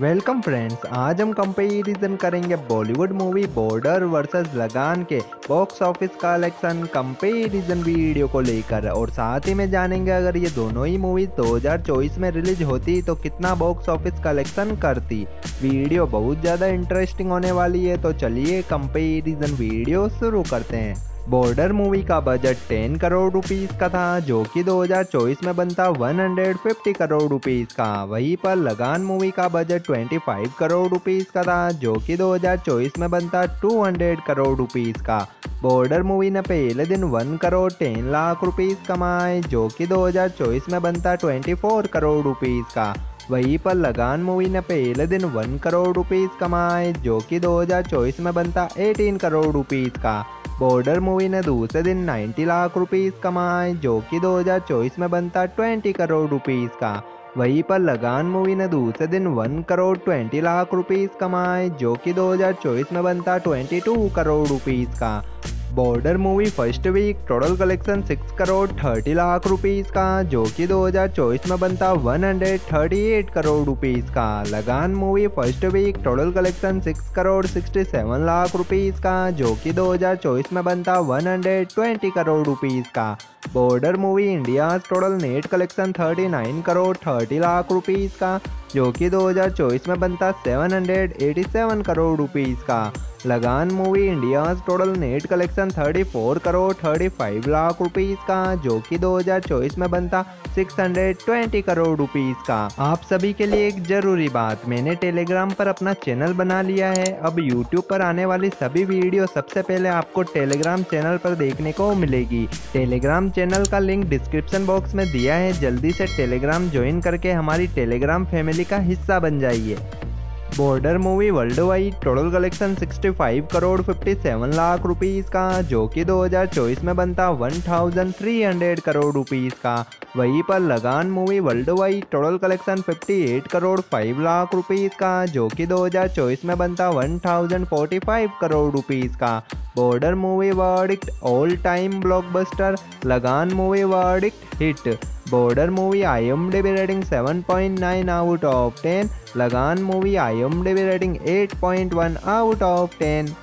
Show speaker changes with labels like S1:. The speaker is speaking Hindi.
S1: वेलकम फ्रेंड्स आज हम कंपेरिजन करेंगे Bollywood movie border versus Lagaan के box office collection comparison video को लेकर। और साथ ही में जानेंगे अगर ये दोनों ही मूवी 2024 में रिलीज़ होती तो कितना बॉक्स ऑफ़िस कलेक्शन करती। वीडियो बहुत ज़्यादा इंटरेस्टिंग होने वाली है तो चलिए कंपेरिजन वीडियो शुरू करते हैं। बॉर्डर मूवी का बजट 10 करोड़ रुपीस का था, जो कि 2024 में बनता 150 करोड़ रुपीस का। वहीं पर लगान मूवी का बजट 25 करोड़ रुपीस का था, जो कि 2024 में बनता 200 करोड़ रुपीस का। बॉर्डर मूवी ने पहले दिन 1 करोड़ 10 लाख रुपीस कमाए, जो कि 2024 में बनता 24 करोड़ रुपीस का। वहीं पर लगान मूवी ने पहले दिन 1 करोड़ रुपीस कमाए, जो कि 2024 में बनता 18 करोड़ रुपीस का। बॉर्डर मूवी ने दूसरे दिन 90 लाख रुपीस कमाए, जो कि 2024 में बनता 20 करोड़ रुपीस का। वहीं पर लगान मूवी ने दूसरे दिन 1 करोड़ 20 लाख रुपीस कमाए, जो कि 2024 में बनता 22 करोड़ रुपीस का। Border movie first week total collection 6 crore 30 lakh rupees का, जो कि 2024 में बनता 138 करोड़ रुपीस का। Lagaan movie first week total collection 6 crore 67 lakh rupees का, जो कि 2024 में बनता 120 करोड़ रुपीस का। Border movie India total net collection 39 crore 30 lakh rupees का, जो कि 2024 में बनता 787 करोड़ रुपीस का। Lagaan movie India total net collection 34 crore 35 lakh rupees का, जो कि 2024 में बनता 620 करोड़ रुपीस का। आप सभी के लिए एक ज़रूरी बात, मैंने टेलीग्राम पर अपना चैनल बना लिया है। अब यूट्यूब पर आने वाली सभी वीडियो सबसे पहले आपको टेलीग्राम चैनल पर देखने को मिलेगी। टेलीग्राम चैनल का लिंक डिस्क्रिप्शन बॉक्स में दिया है, जल्दी से टेलीग्राम ज्वाइन करके हमारी टेलीग्राम फैमिली का हिस्सा बन जाइए। Border movie worldwide total collection 65 crore 57 lakh rupees का, जो कि 2024 में बनता 1300 करोड़ रुपीस का। वहीं पर Lagaan movie worldwide total collection 58 crore 5 lakh rupees का, जो कि 2024 में बनता 1045 करोड़ रुपीस का। Border movie verdict all time blockbuster Lagaan movie verdict hit Border movie I M D rating 7.9 out of 10 Lagaan movie I M D rating 8.1 out of 10